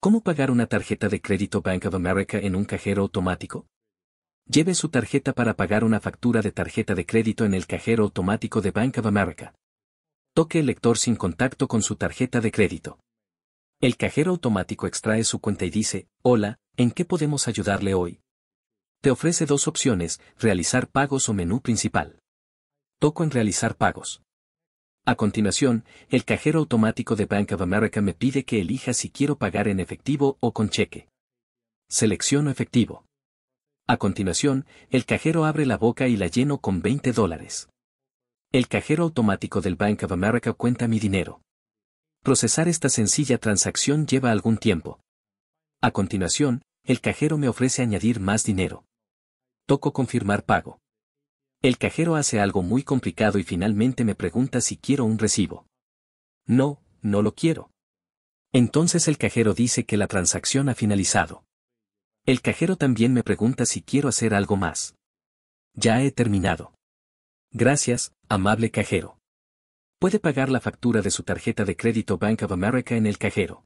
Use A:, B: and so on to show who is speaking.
A: ¿Cómo pagar una tarjeta de crédito Bank of America en un cajero automático? Lleve su tarjeta para pagar una factura de tarjeta de crédito en el cajero automático de Bank of America. Toque el lector sin contacto con su tarjeta de crédito. El cajero automático extrae su cuenta y dice, Hola, ¿en qué podemos ayudarle hoy? Te ofrece dos opciones, realizar pagos o menú principal. Toco en realizar pagos. A continuación, el cajero automático de Bank of America me pide que elija si quiero pagar en efectivo o con cheque. Selecciono efectivo. A continuación, el cajero abre la boca y la lleno con 20 dólares. El cajero automático del Bank of America cuenta mi dinero. Procesar esta sencilla transacción lleva algún tiempo. A continuación, el cajero me ofrece añadir más dinero. Toco confirmar pago. El cajero hace algo muy complicado y finalmente me pregunta si quiero un recibo. No, no lo quiero. Entonces el cajero dice que la transacción ha finalizado. El cajero también me pregunta si quiero hacer algo más. Ya he terminado. Gracias, amable cajero. Puede pagar la factura de su tarjeta de crédito Bank of America en el cajero.